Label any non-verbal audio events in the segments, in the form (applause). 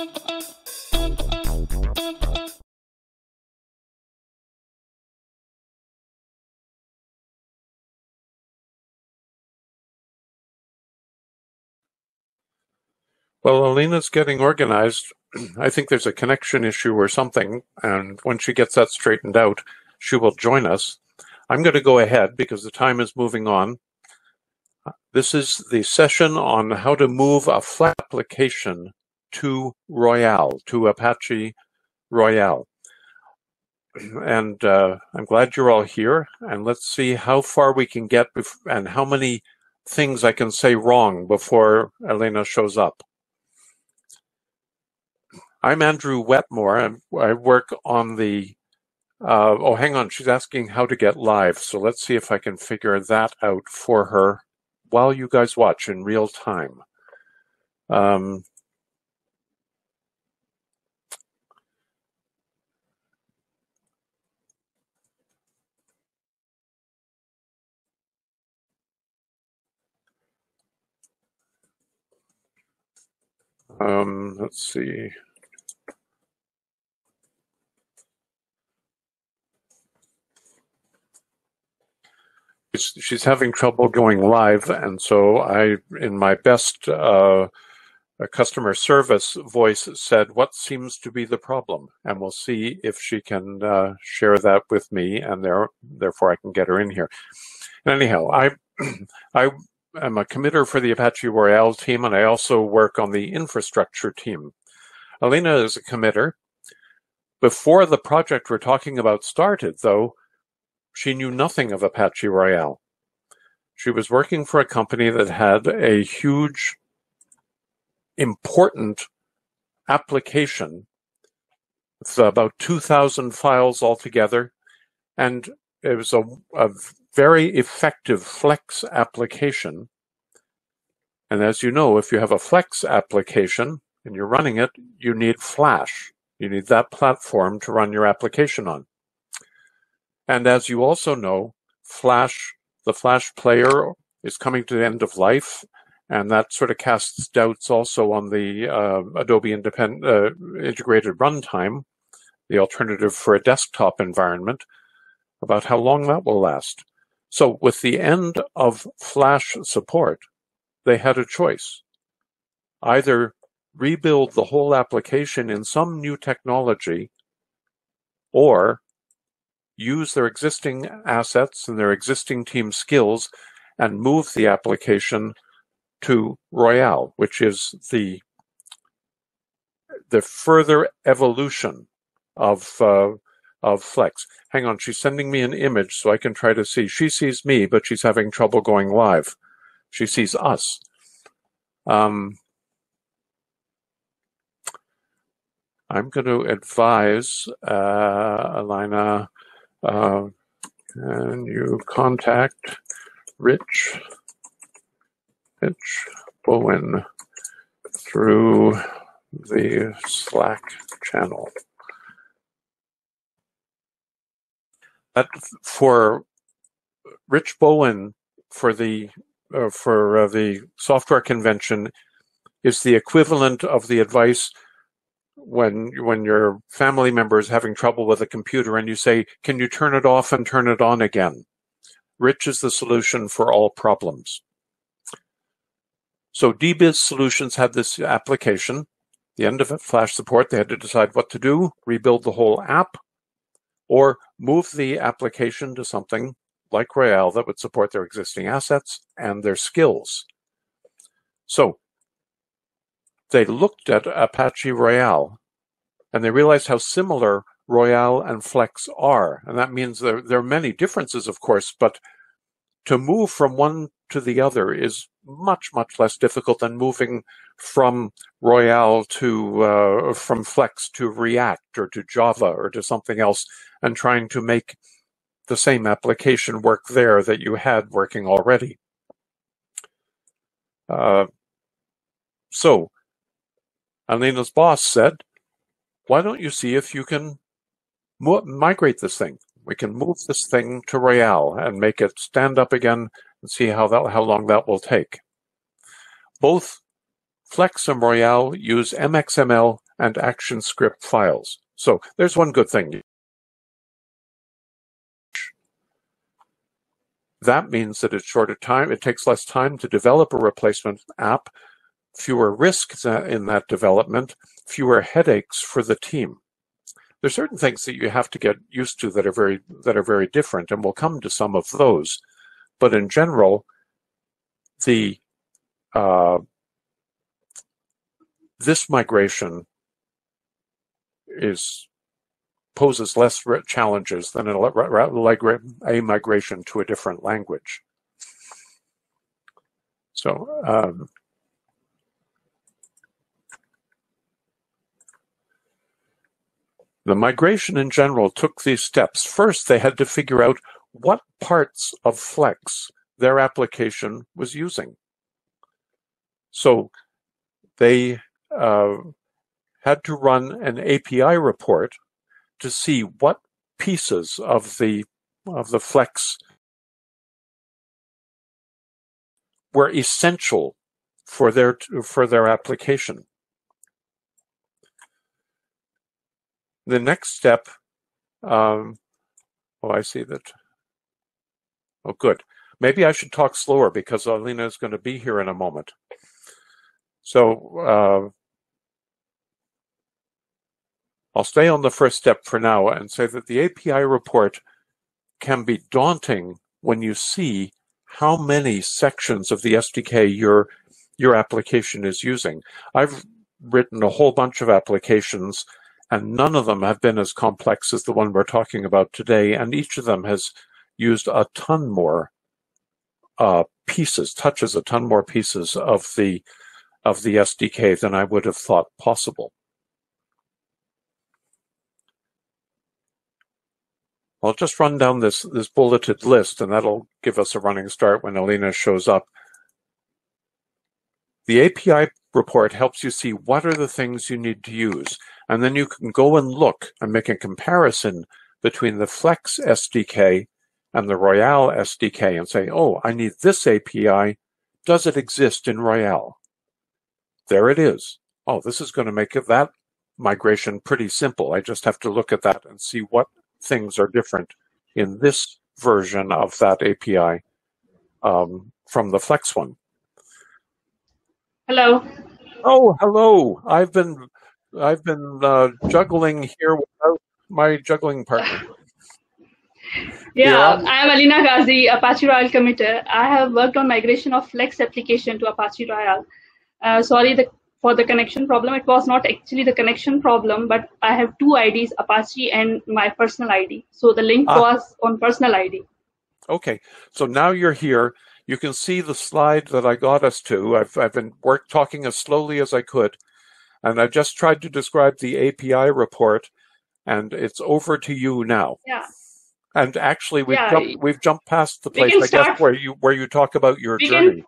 Well, Alina's getting organized. I think there's a connection issue or something, and when she gets that straightened out, she will join us. I'm going to go ahead because the time is moving on. This is the session on how to move a Flex application to Royale, to Apache Royale. And uh, I'm glad you're all here, and let's see how far we can get and how many things I can say wrong before Alina shows up. I'm Andrew Wetmore. and I work on the, uh, oh, hang on. She's asking how to get live. So let's see if I can figure that out for her while you guys watch in real time. Um, um, let's see. she's having trouble going live, and so I, in my best uh, customer service voice, said, "What seems to be the problem?" And we'll see if she can uh, share that with me, and there, therefore, I can get her in here. And anyhow, I, (clears throat) I am a committer for the Apache Royale team, and I also work on the infrastructure team. Alina is a committer. Before the project we're talking about started, though, she knew nothing of Apache Royale. She was working for a company that had a huge, important application with about 2,000 files altogether, and it was a, a very effective Flex application. And as you know, if you have a Flex application and you're running it, you need Flash. You need that platform to run your application on. And as you also know, Flash, the Flash player is coming to the end of life, and that sort of casts doubts also on the uh, Adobe independent, uh, integrated runtime, the alternative for a desktop environment, about how long that will last. So with the end of Flash support, they had a choice. Either rebuild the whole application in some new technology, or use their existing assets and their existing team skills and move the application to Royale, which is the the further evolution of uh, of Flex. Hang on, she's sending me an image so I can try to see. She sees me, but she's having trouble going live. She sees us. Um, I'm going to advise uh, Alina uh, and you contact Rich, Rich Bowen through the Slack channel. But for Rich Bowen, for the uh, for uh, the software convention, is the equivalent of the advice when when your family member is having trouble with a computer and you say, "Can you turn it off and turn it on again?" Rich is the solution for all problems. So DBIZ Solutions had this application. The end of it, Flash support, they had to decide what to do, rebuild the whole app, or move the application to something like Royale that would support their existing assets and their skills. So they looked at Apache Royale and they realized how similar Royale and Flex are. And that means there, there are many differences, of course, but to move from one to the other is much, much less difficult than moving from Royale to, uh, from Flex to React or to Java or to something else and trying to make the same application work there that you had working already. Uh, so Alina's boss said, why don't you see if you can migrate this thing? We can move this thing to Royale and make it stand up again and see how that how long that will take. Both Flex and Royale use MXML and ActionScript files. So there's one good thing. That means that it's shorter time, it takes less time to develop a replacement app, fewer risks uh, in that development, fewer headaches for the team. There's certain things that you have to get used to that are very that are very different, and we'll come to some of those. But in general, the uh, this migration is poses less challenges than a, migration to a different language. So um, the migration in general took these steps. First, they had to figure out what parts of Flex their application was using. So they uh, had to run an API report to see what pieces of the of the Flex were essential for their for their application. The next step, um, oh, I see that. Oh, good. Maybe I should talk slower because Alina is going to be here in a moment. So uh, I'll stay on the first step for now and say that the API report can be daunting when you see how many sections of the SDK your your application is using. I've written a whole bunch of applications and none of them have been as complex as the one we're talking about today and each of them has used a ton more uh, pieces, touches a ton more pieces of the of the SDK than I would have thought possible. I'll just run down this, this bulleted list and that'll give us a running start when Alina shows up. The API report helps you see what are the things you need to use. And then you can go and look and make a comparison between the Flex SDK and the Royale SDK and say, oh, I need this API. Does it exist in Royale? There it is. Oh, this is going to make that migration pretty simple. I just have to look at that and see what things are different in this version of that API um, from the Flex one. Hello. Oh, hello. I've been I've been uh, juggling here without my juggling partner. Yeah, I am Alina Kazi, Apache Royale committer. I have worked on migration of Flex application to Apache Royale. Uh, sorry the, for the connection problem. It was not actually the connection problem, but I have two IDs, Apache and my personal ID. So the link ah. was on personal ID. Okay, so now you're here. You can see the slide that I got us to. I've, I've been work talking as slowly as I could, and I've just tried to describe the API report, and it's over to you now. Yeah. And actually, we've yeah. jumped we've jumped past the place, I guess, where you where you talk about your journey. Can,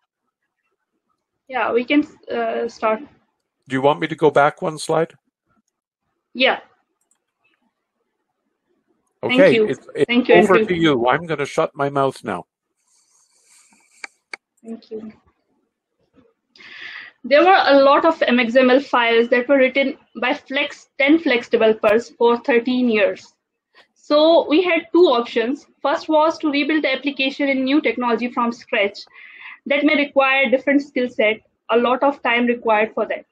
yeah, we can uh, start. Do you want me to go back one slide? Yeah. Okay, Thank you. It's, it's Thank you, over Andrew. to you. I'm going to shut my mouth now. Thank you. There were a lot of MXML files that were written by Flex 10 Flex developers for 13 years. So we had two options. First was to rebuild the application in new technology from scratch that may require different skill set, a lot of time required for that.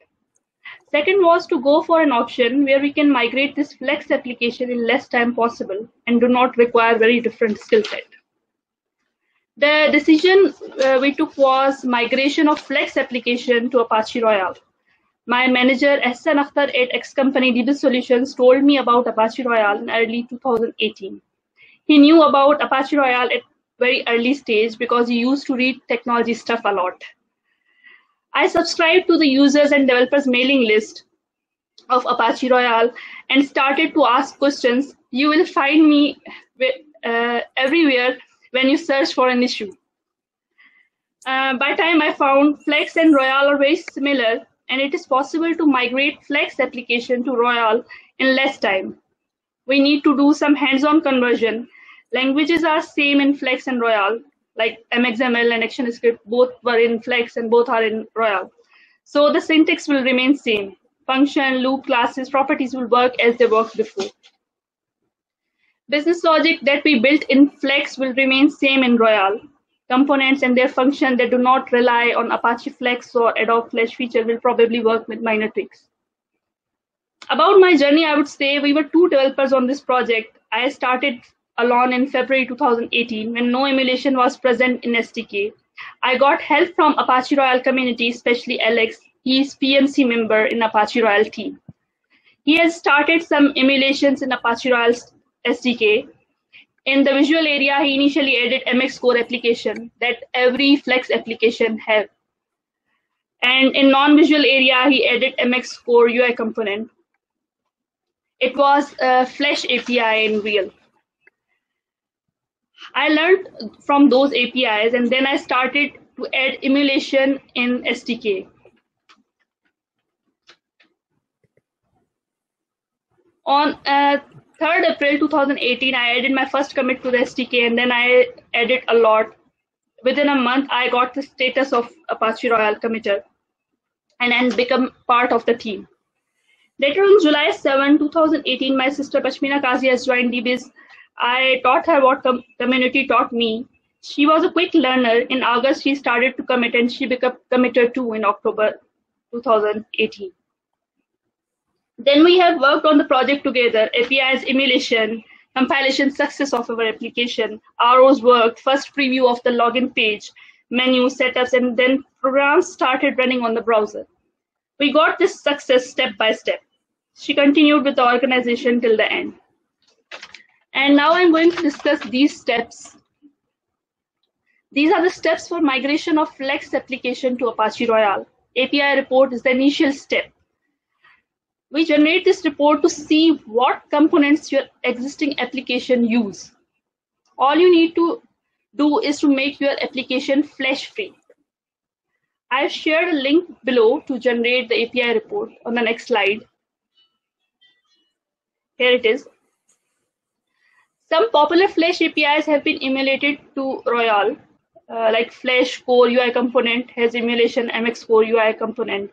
Second was to go for an option where we can migrate this Flex application in less time possible and do not require very different skill set. The decision uh, we took was migration of Flex application to Apache Royale. My manager Ehsan Akhtar at X Company DBIZ Solutions told me about Apache Royale in early 2018. He knew about Apache Royale at very early stage because he used to read technology stuff a lot. I subscribed to the users and developers mailing list of Apache Royale and started to ask questions. You will find me uh, everywhere when you search for an issue. Uh, by time I found Flex and Royale are very similar and it is possible to migrate Flex application to Royale in less time. We need to do some hands-on conversion Languages are same in Flex and Royale, like MXML and ActionScript, both were in Flex and both are in Royale. So the syntax will remain same. function, loop, classes, properties will work as they worked before. Business logic that we built in Flex will remain same in Royale. Components and their function that do not rely on Apache Flex or Adobe Flash feature will probably work with minor tweaks. About my journey, I would say we were two developers on this project. I started alone in February 2018 when no emulation was present in SDK. I got help from Apache Royale community, especially Alex. He is PMC member in Apache Royale team. He has started some emulations in Apache Royale SDK. In the visual area, he initially added MX Core application that every Flex application have. And in non-visual area, he added MX Core UI component. It was a Flash API in real. I learned from those APIs and then I started to add emulation in SDK. On uh, 3rd April 2018, I added my first commit to the SDK and then I added a lot. Within a month, I got the status of Apache Royale committer and then become part of the team. Later on July 7, 2018, my sister Pashmina Kazi has joined DBiz. I taught her what com community taught me. She was a quick learner. In August, she started to commit and she became committer too in October 2018. Then we have worked on the project together, APIs emulation, compilation success of our application, ROs worked, first preview of the login page, menu setups, and then programs started running on the browser. We got this success step by step. She continued with the organization till the end. And now I'm going to discuss these steps. These are the steps for migration of Flex application to Apache Royale. API report is the initial step we generate this report to see what components your existing application use. All you need to do is to make your application flash free. I've shared a link below to generate the API report on the next slide. Here it is. Some popular Flash APIs have been emulated to Royale, uh, like Flash Core UI component has emulation MX Core UI component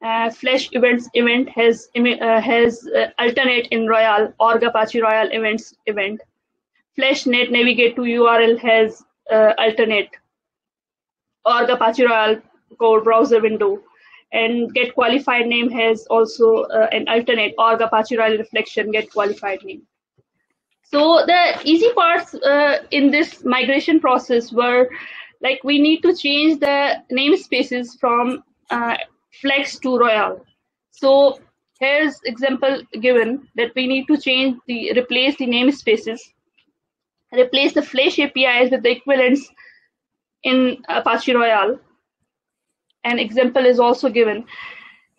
Flash events event has uh, has uh, alternate in Royale org Apache Royale events event. Flash net navigate to URL has uh, alternate org Apache Royale core browser window, and get qualified name has also uh, an alternate org Apache Royale reflection get qualified name. So the easy parts uh, in this migration process were like we need to change the namespaces from flex to royale. So here's example given that we need to change the replace the namespaces, replace the flash APIs with the equivalents in Apache Royale. An example is also given.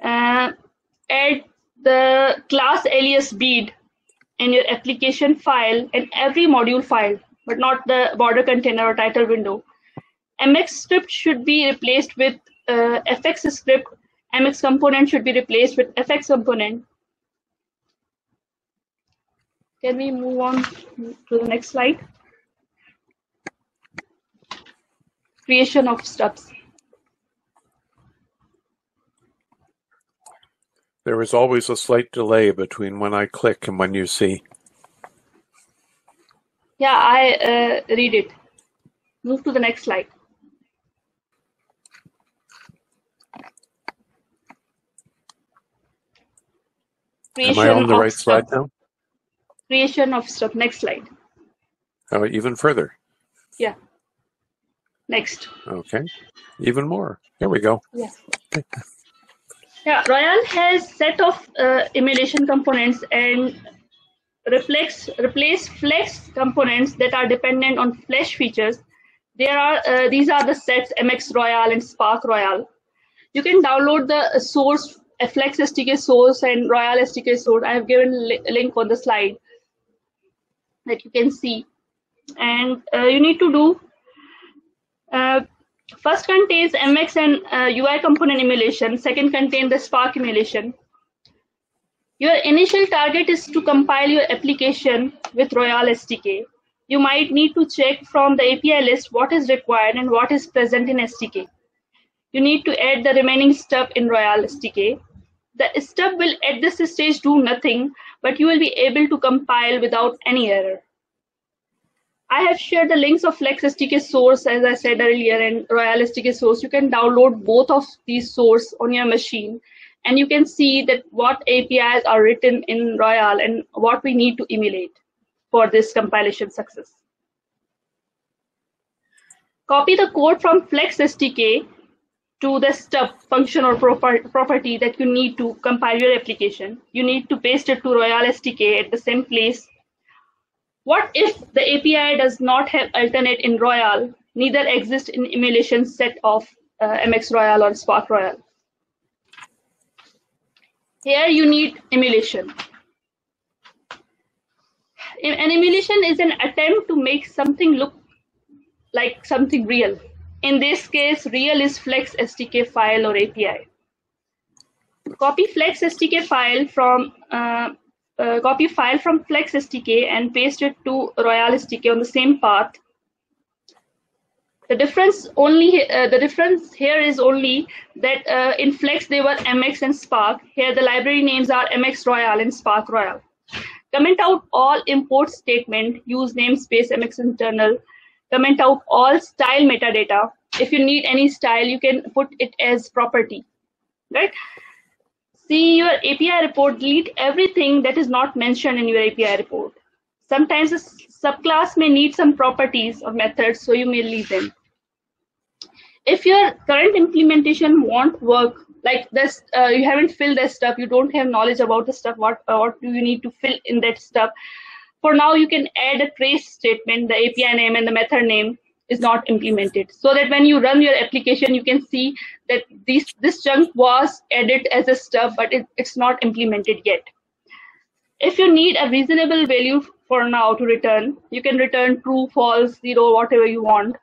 Uh, add the class alias bead in your application file and every module file, but not the border container or title window. MX script should be replaced with uh, FX script MX component should be replaced with FX component. Can we move on to the next slide? Creation of stubs. There is always a slight delay between when I click and when you see. Yeah, I uh, read it. Move to the next slide. Creation Am I on the right slide now? Creation of stuff. Next slide. Oh, even further. Yeah. Next. Okay. Even more. Here we go. Yeah. yeah. Royale has set of uh, emulation components and reflex replace flex components that are dependent on flash features. There are uh, these are the sets MX Royale and Spark Royale. You can download the source Flex SDK source and Royale SDK source. I have given a link on the slide that you can see. And uh, you need to do uh, first contains MX and uh, UI component emulation. Second contains the Spark emulation. Your initial target is to compile your application with Royale SDK. You might need to check from the API list what is required and what is present in SDK. You need to add the remaining stuff in Royale SDK The stub will at this stage do nothing, but you will be able to compile without any error. I have shared the links of Flex SDK source, as I said earlier, and Royale SDK source. You can download both of these source on your machine, and you can see that what APIs are written in Royale and what we need to emulate for this compilation success. Copy the code from Flex SDK to the stub function or property that you need to compile your application. You need to paste it to Royale SDK at the same place what if the API does not have alternate in Royale, neither exists in emulation set of uh, MX Royale or Spark Royale? Here you need emulation. An emulation is an attempt to make something look like something real. In this case, real is Flex SDK file or API. Copy Flex SDK file from uh, uh, copy file from Flex SDK and paste it to Royale SDK on the same path. The difference only uh, the difference here is only that uh, in Flex they were MX and Spark. Here the library names are MX Royale and Spark Royale. Comment out all import statement, use namespace MX internal. Comment out all style metadata. If you need any style, you can put it as property, right? see your API report, delete everything that is not mentioned in your API report. Sometimes a subclass may need some properties or methods, so you may leave them. If your current implementation won't work, like this, uh, you haven't filled that stuff, you don't have knowledge about the stuff, what, uh, what do you need to fill in that stuff? For now, you can add a trace statement, the API name and the method name, is not implemented. So that when you run your application you can see that this this chunk was added as a stub but it, it's not implemented yet. If you need a reasonable value for now to return you can return true false zero whatever you want.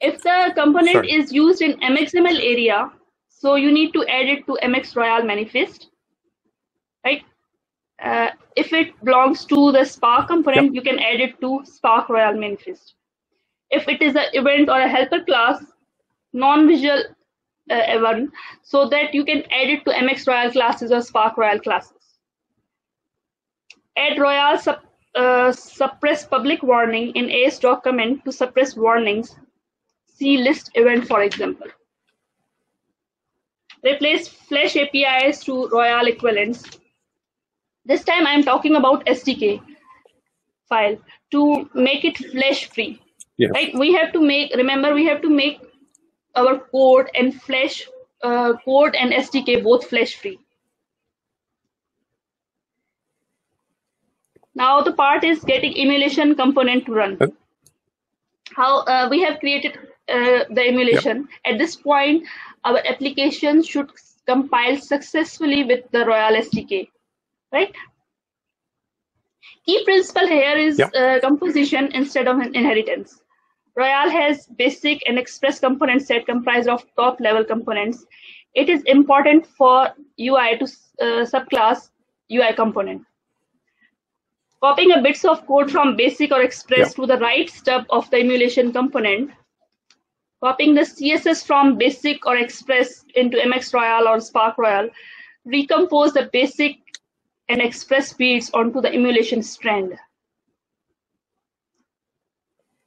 If the component Sorry. is used in mxml area so you need to add it to mx royale manifest right uh, if it belongs to the Spark component, yep. you can add it to Spark Royale manifest. If it is an event or a helper class, non-visual uh, event, so that you can add it to MX Royale classes or Spark Royale classes. Add Royale uh, suppress public warning in AS document to suppress warnings. See list event, for example. Replace Flash APIs to Royale equivalents this time I'm talking about SDK file to make it flash free. Yes. Right? We have to make, remember, we have to make our code and flash uh, code and SDK both flash free. Now the part is getting emulation component to run. How uh, we have created uh, the emulation. Yep. At this point, our application should compile successfully with the Royale SDK right? Key principle here is yep. uh, composition instead of inheritance. Royale has basic and express component set comprised of top level components. It is important for UI to uh, subclass UI component. Copying a bits of code from basic or express yep. to the right stub of the emulation component. Copying the CSS from basic or express into MX Royale or Spark Royale. Recompose the basic and express beads onto the emulation strand.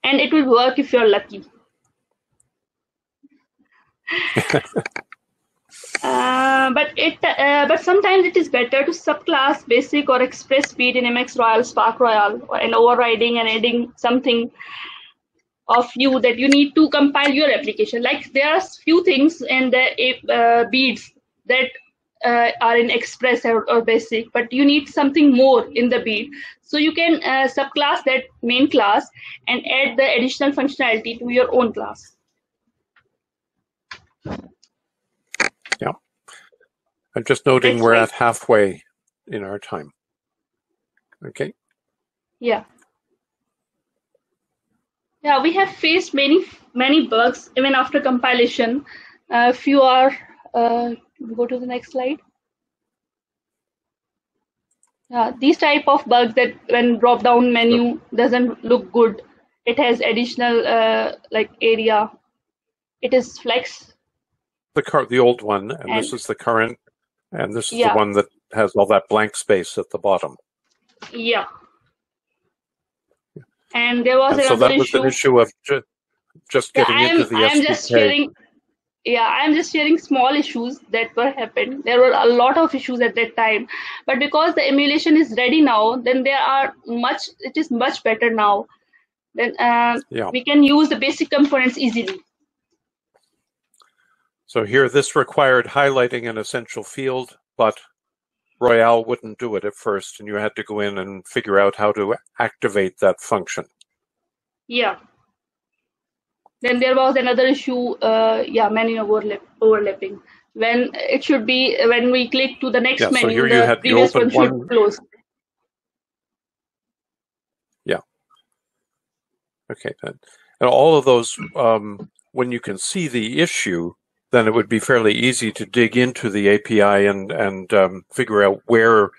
And it will work if you're lucky. (laughs) uh, but it uh, but sometimes it is better to subclass basic or express bead in MX Royale, Spark Royale, and overriding and adding something of you that you need to compile your application. Like there are few things in the uh, beads that uh, are in express or, or, basic but you need something more in the bead so you can uh, subclass that main class and add the additional functionality to your own class. Yeah. I'm just noting That's we're right. at halfway in our time. Okay. Yeah. Yeah we have faced many many bugs even after compilation. A uh, few are uh, Go to the next slide. Yeah, these type of bugs that when drop down menu doesn't look good, it has additional uh, like area. It is flex. the car, the old one, and, And- this is the current, and this is Yeah. the one that has all that blank space at the bottom. Yeah. And there was And so that was issue. an issue of ju- just Yeah, getting I'm, into the I'm SDK. just sharing. Yeah, I'm just sharing small issues that were happened. There were a lot of issues at that time, but because the emulation is ready now, then there are much. It is much better now. Then uh, Yeah. we can use the basic components easily. So here, this required highlighting an essential field, but Royale wouldn't do it at first, and you had to go in and figure out how to activate that function. Yeah. Then there was another issue. Uh, yeah, menu overlap, overlapping. When it should be when we click to the next Yeah, so menu, here you the had- you previous one should one- close. Yeah. Okay, then. And all of those, um, when you can see the issue, then it would be fairly easy to dig into the API and and um, figure out where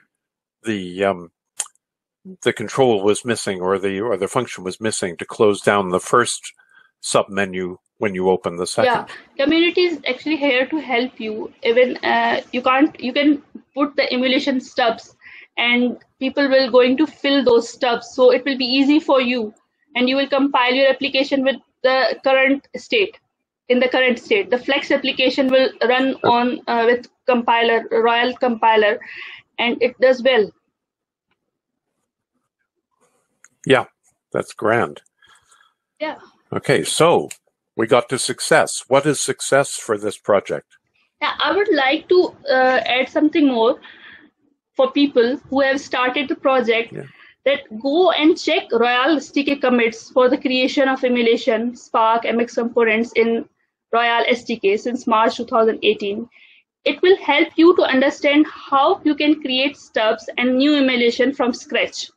the um, the control was missing or the or the function was missing to close down the first submenu when you open the second. Yeah, community is actually here to help you. Even uh, you can't, you can put the emulation stubs, and people will going to fill those stubs. So it will be easy for you, and you will compile your application with the current state. In the current state, the Flex application will run on uh, with compiler, Royale compiler, and it does well. Yeah, that's grand. Yeah. Okay, so we got to success. What is success for this project? Yeah, I would like to uh, add something more for people who have started the project Yeah. that go and check Royale SDK commits for the creation of emulation Spark MX components in Royale SDK since March 2018. It will help you to understand how you can create stubs and new emulation from scratch.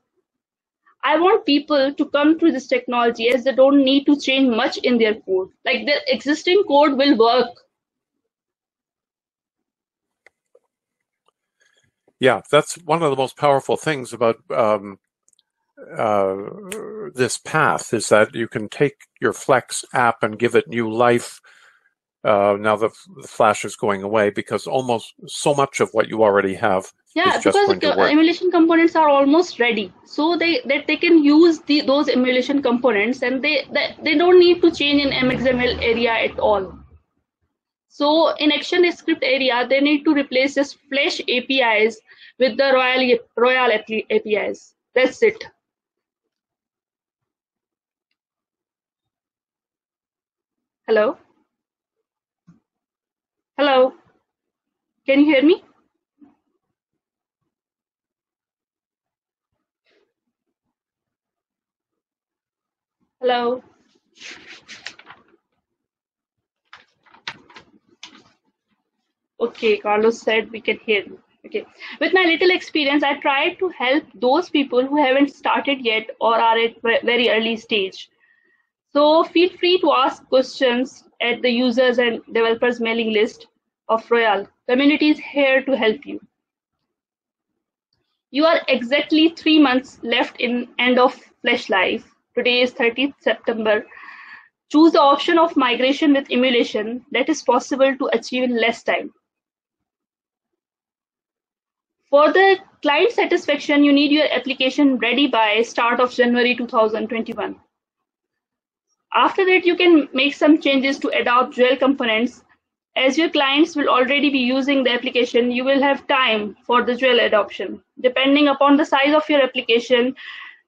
I want people to come to this technology as they don't need to change much in their code. Like their existing code will work Yeah, that's one of the most powerful things about um, uh, this path is that you can take your Flex app and give it new life. Uh, now the, the Flash is going away because almost so much of what you already have Yeah, because going to the work. emulation components are almost ready, so they that they can use the those emulation components, and they they, they don't need to change in MXML area at all. So in Action Script area, they need to replace just Flash APIs with the Royale Royale APIs. That's it. Hello. Hello. Can you hear me? Hello. Okay, Carlos said we can hear. Okay. With my little experience, I tried to help those people who haven't started yet or are at ve- very early stage. So feel free to ask questions at the users and developers mailing list of Royale. Community is here to help you. You are exactly three months left in end of Flash Life. Today is 30th September. Choose the option of migration with emulation that is possible to achieve in less time. For the client satisfaction, you need your application ready by start of January 2021. After that, you can make some changes to adopt Jewel components. As your clients will already be using the application, you will have time for the Jewel adoption. Depending upon the size of your application,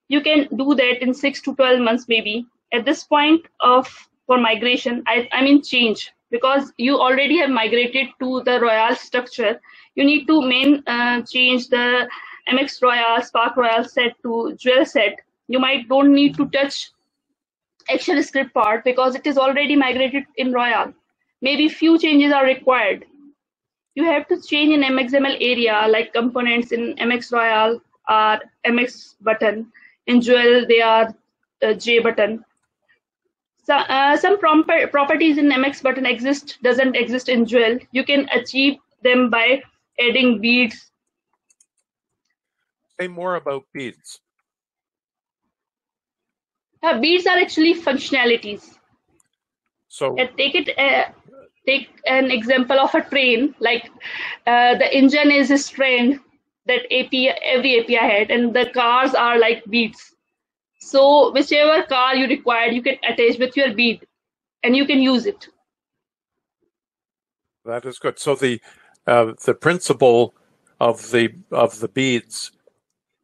you can do that in six to 12 months maybe. At this point of for migration, I, I mean change, because you already have migrated to the Royale structure, you need to main uh, change the MX Royale, Spark Royale set to Jewel set. You might don't need to touch actual script part because it is already migrated in Royale. Maybe few changes are required. You have to change in MXML area like components in MX Royale are MX button. In Jewel, they are uh, J button. So, uh, some prop- properties in MX button exist, doesn't exist in Jewel. You can achieve them by adding beads. Say more about beads. Uh, beads are actually functionalities. So Uh, take it uh, take an example of a train, like uh, the engine is a strand that API, every API had, and the cars are like beads. So whichever car you require, you can attach with your bead, and you can use it. That is good. So the uh, the principle of the of the beads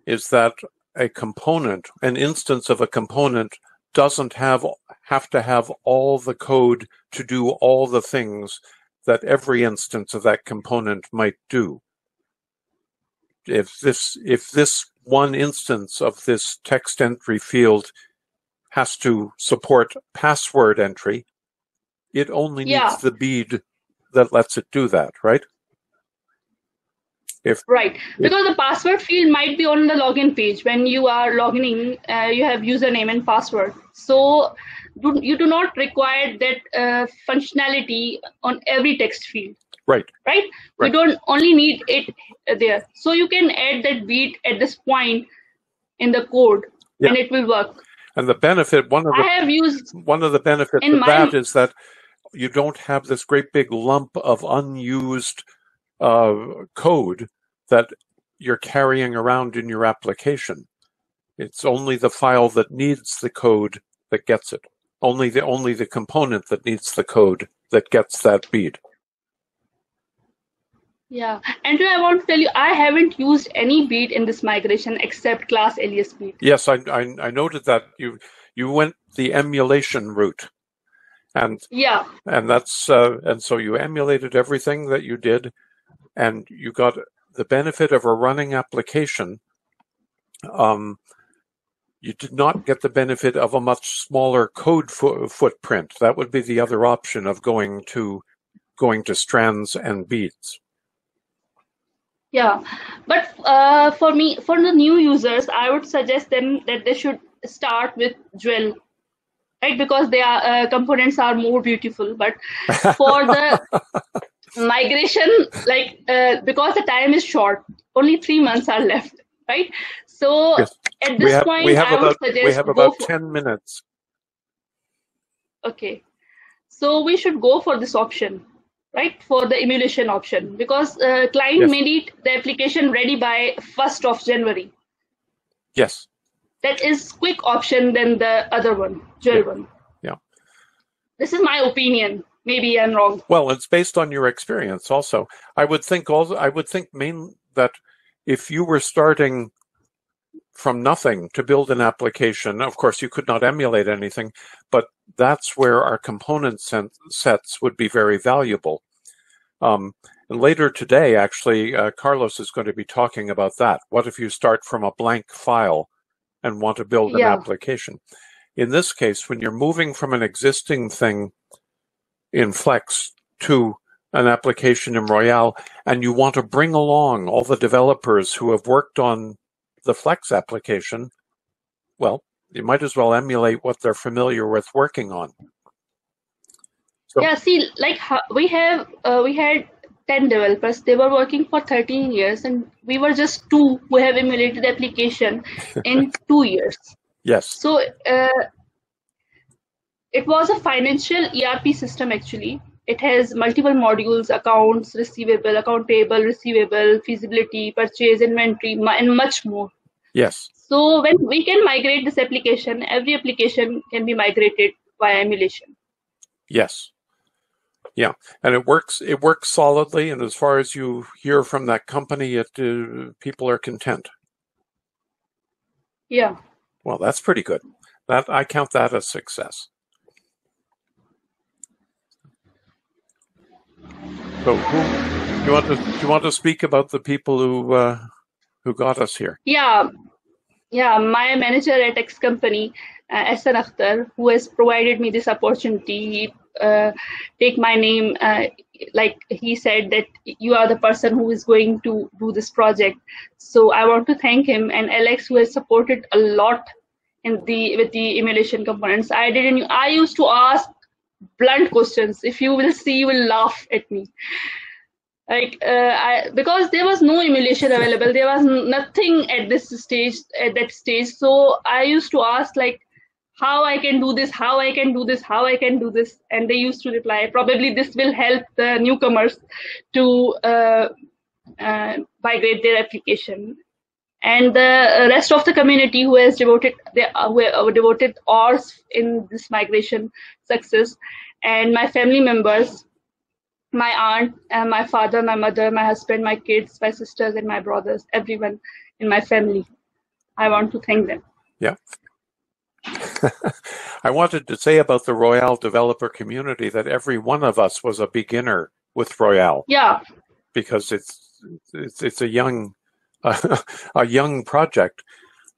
is that a component, an instance of a component, doesn't have have to have all the code to do all the things that every instance of that component might do. If this if this one instance of this text entry field has to support password entry, it only Yeah. needs the bead that lets it do that, right? If Right, because the password field might be on the login page when you are logging in. Uh, you have username and password, so do, you do not require that uh, functionality on every text field. Right, Right? Right. You don't only need it there, so you can add that bead at this point in the code, and it will work. and the benefit one of I the have used one of the benefits of my- that is that you don't have this great big lump of unused uh, code that you're carrying around in your application. It's only the file that needs the code that gets it. Only the only the component that needs the code that gets that bead. Yeah, Andrew, I want to tell you, I haven't used any bead in this migration except class alias bead. Yes, I, I I noted that you you went the emulation route, and Yeah, and that's uh, and so you emulated everything that you did and you got the benefit of a running application. Um, you did not get the benefit of a much smaller code fo- footprint. That would be the other option of going to going to strands and beads yeah. But uh, for me, for the new users, I would suggest them that they should start with Jewel, right? Because their uh, components are more beautiful. But for the (laughs) migration, like uh, because the time is short, only three months are left, right? So Yes. at we this have point, we have I would about suggest we have about for- 10 minutes Okay. So we should go for this option, right? For the emulation option, because uh, client Yes. may need the application ready by 1st of January. yes That is quick option than the other one, Jewel Yeah. one. Yeah. This is my opinion. Maybe I'm wrong. Well, it's based on your experience also. I would think also I would think main that if you were starting from nothing to build an application, of course you could not emulate anything, but that's where our component sets would be very valuable. Um, and later today, actually, uh, Carlos is going to be talking about that. What if you start from a blank file and want to build an Yeah. application? In this case, when you're moving from an existing thing in Flex to an application in Royale, and you want to bring along all the developers who have worked on the Flex application, well, you might as well emulate what they're familiar with working on. So- Yeah, see, like we have, uh, we had 10 developers. They were working for 13 years, and we were just two who have emulated the application (laughs) in two years. Yes, So uh, it was a financial ERP system actually. It has multiple modules, accounts, receivable, account payable, receivable, feasibility, purchase, inventory, and much more. yes, So when we can migrate this application, every application can be migrated via emulation. yes. Yeah, and it works. It works solidly, and as far as you hear from that company, it uh, people are content. Yeah. Well, that's pretty good. That I count that as success. So, who do you want to do you want to speak about the people who uh, who got us here? Yeah, yeah. My manager at X company, uh, Ehsan Akhtar, who has provided me this opportunity, uh, take my name. Uh, like he said that you are the person who is going to do this project. So I want to thank him and Alex, who has supported a lot in the with the emulation components. I didn't. I used to ask blunt questions. If you will see, you will laugh at me like uh, I, because there was no emulation available there was nothing at this stage at that stage so i used to ask like how I can do this, how I can do this, how I can do this. And they used to reply, probably this will help the newcomers to uh, uh, migrate their application. And the rest of the community who has devoted they, uh, who devoted hours in this migration success, and my family members, my aunt, and my father, my mother, my husband, my kids, my sisters, and my brothers, everyone in my family. I want to thank them. Yeah. (laughs) I wanted to say about the Royale developer community that every one of us was a beginner with Royale. Yeah. Because it's it's it's a young uh, (laughs) a young project,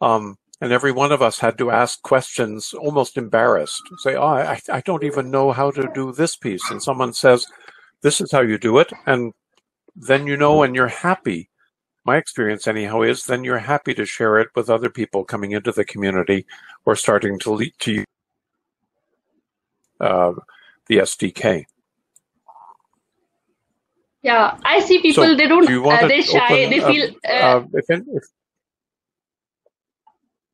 um, and every one of us had to ask questions, almost embarrassed. Say, "Oh, I I don't even know how to do this piece," and someone says, "This is how you do it," and then you know, and you're happy my experience anyhow is then you're happy to share it with other people coming into the community or starting to lead to uh, the SDK. Yeah, I see people. So they don't. Do uh, they shy. Open, they feel. Uh, uh, if, if,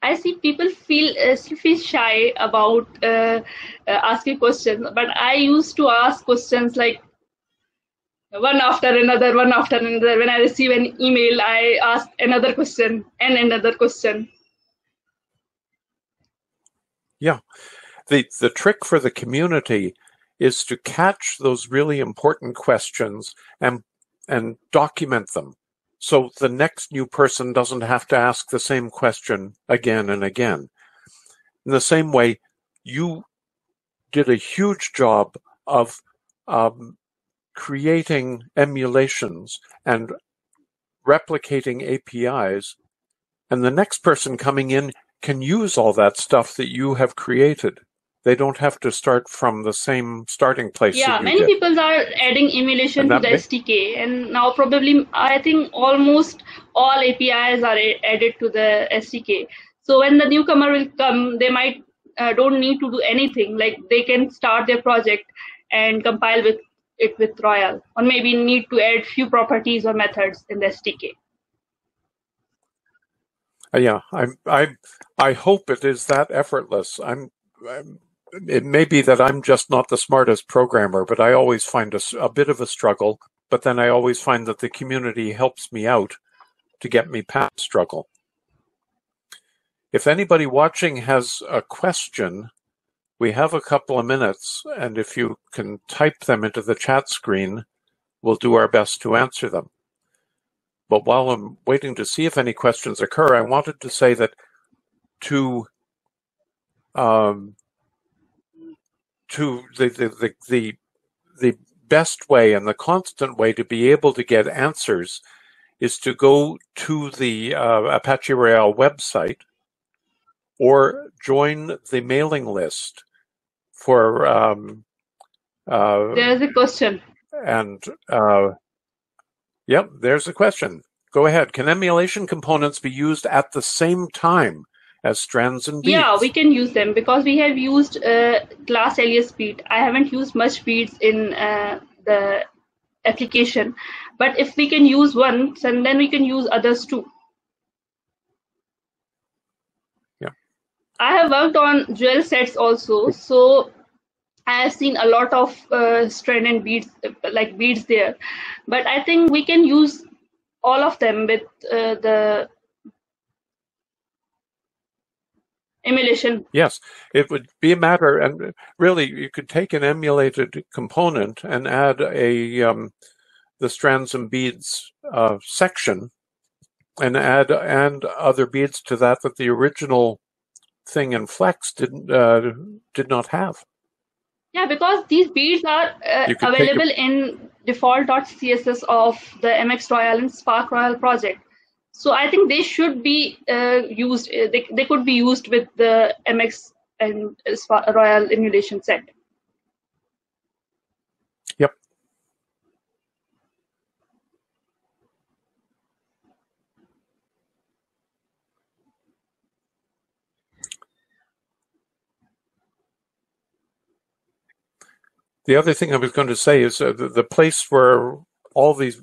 I see people feel uh, feel shy about uh, uh, asking questions, but I used to ask questions like, one after another, one after another. When I receive an email, I ask another question and another question. Yeah. The, the trick for the community is to catch those really important questions and, and document them. So the next new person doesn't have to ask the same question again and again. In the same way, you did a huge job of um, creating emulations and replicating APIs, and the next person coming in can use all that stuff that you have created. They don't have to start from the same starting place. Yeah, many did. people are adding emulation to the may- SDK, and now probably I think almost all APIs are added to the SDK. So when the newcomer will come, they might uh, don't need to do anything. Like they can start their project and compile with it with Royale, or maybe need to add few properties or methods in the SDK. Uh, yeah, I I I hope it is that effortless. I'm, I'm, it may be that I'm just not the smartest programmer, but I always find a, a bit of a struggle. But then I always find that the community helps me out to get me past struggle. If anybody watching has a question we have a couple of minutes, and if you can type them into the chat screen, we'll do our best to answer them. But while I'm waiting to see if any questions occur, I wanted to say that to um, to the, the, the, the, the best way and the constant way to be able to get answers is to go to the uh, Apache Royale website or join the mailing list for um, uh, there's a question. and uh, yep there's a question. Go ahead. Can emulation components be used at the same time as strands and beads. yeah we can use them because we have used uh, class alias bead. I haven't used much beads in uh, the application. But if we can use one and then we can use others too. Yeah, I have worked on jewel sets also, so I have seen a lot of uh, strand and beads, like beads there. But I think we can use all of them with uh, the emulation. Yes, it would be a matter, and really, you could take an emulated component and add a um, the strands and beads uh, section, and add and other beads to that that the original thing in Flex didn't uh, did not have. Yeah, because these beads are uh, available a... in default.css of the MX Royale and Spark Royale project. So I think they should be uh, used. Uh, they, they could be used with the MX and Royale emulation set. Yep. The other thing I was going to say is uh, the, the place where all these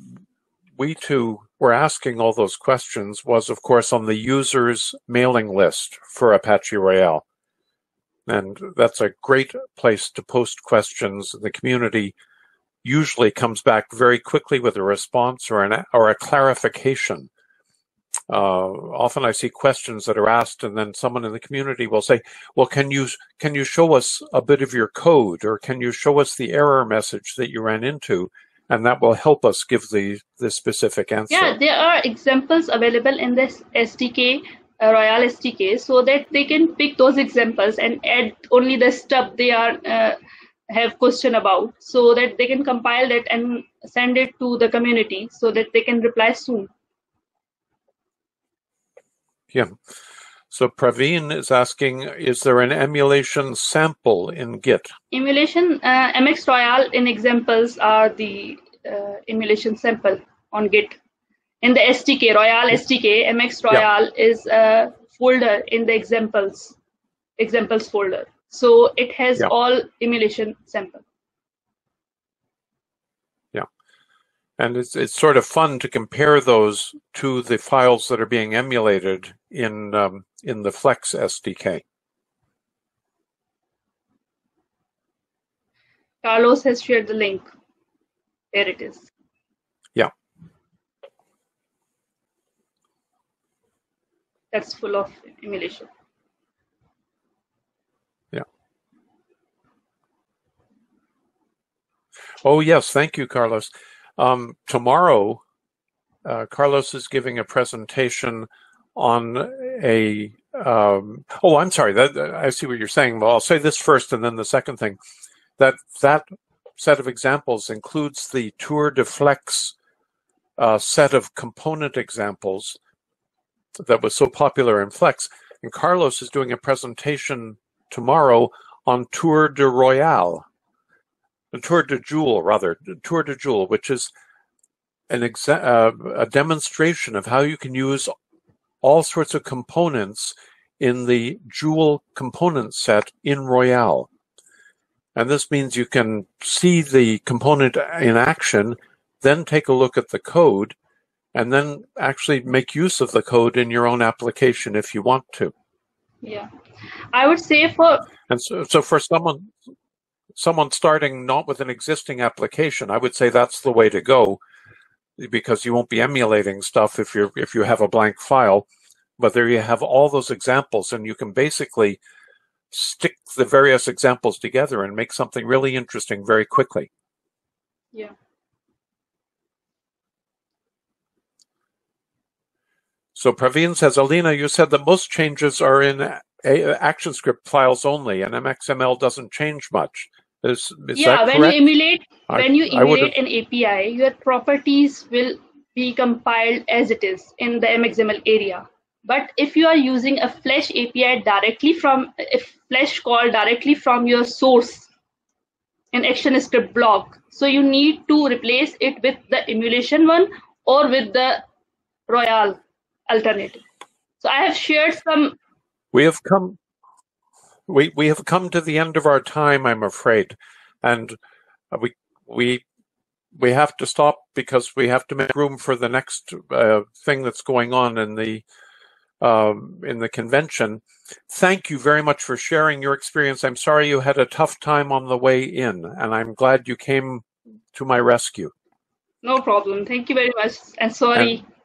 we two were asking all those questions was, of course, on the users mailing list for Apache Royale. And that's a great place to post questions. The community usually comes back very quickly with a response or an or a clarification. Uh, often I see questions that are asked, and then someone in the community will say, "Well, can you can you show us a bit of your code, or can you show us the error message that you ran into?" And that will help us give the the specific answer. Yeah, there are examples available in this SDK uh, Royale SDK so that they can pick those examples and add only the stuff they are uh, have question about so that they can compile that and send it to the community so that they can reply soon. Yeah. So Praveen is asking, is there an emulation sample in Git? Emulation, uh, MX Royale in examples are the uh, emulation sample on Git in the SDK, Royale SDK, MX Royale yeah. is a folder in the examples, examples folder. So it has yeah. all emulation sample. Yeah. And it's, it's sort of fun to compare those to the files that are being emulated in, um, in the Flex SDK. Carlos has shared the link. There it is. Yeah. That's full of emulation. Yeah. Oh, yes. Thank you, Carlos. Um, tomorrow, uh, Carlos is giving a presentation on a. Um, oh, I'm sorry. That, I see what you're saying. Well, I'll say this first, and then the second thing. That that set of examples includes the Tour de Flex uh, set of component examples that was so popular in Flex. And Carlos is doing a presentation tomorrow on Tour de Royale, Tour de Jewel, rather, Tour de Jewel, which is an exa- uh, a demonstration of how you can use all sorts of components in the Jewel component set in Royale. And this means you can see the component in action, then take a look at the code, and then actually make use of the code in your own application if you want to. Yeah, I would say for and so, so for someone someone starting not with an existing application, I would say that's the way to go because you won't be emulating stuff if you if you have a blank file. But there you have all those examples, and you can basically stick the various examples together and make something really interesting very quickly. Yeah. So Praveen says, Alina, you said that most changes are in ActionScript files only, and MXML doesn't change much. Is, is yeah, when you emulate I, when you emulate an API, your properties will be compiled as it is in the MXML area. But if you are using a Flash API directly from a Flash call directly from your source in ActionScript block, so you need to replace it with the emulation one or with the Royale alternative. So I have shared some. We have come. We we have come to the end of our time, I'm afraid, and we we we have to stop because we have to make room for the next uh, thing that's going on in the um, in the convention. Thank you very much for sharing your experience. I'm sorry you had a tough time on the way in, and I'm glad you came to my rescue. No problem. Thank you very much, and sorry. And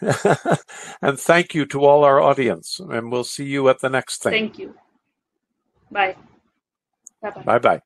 (laughs) and thank you to all our audience. And we'll see you at the next thing. Thank you. Bye. Bye bye.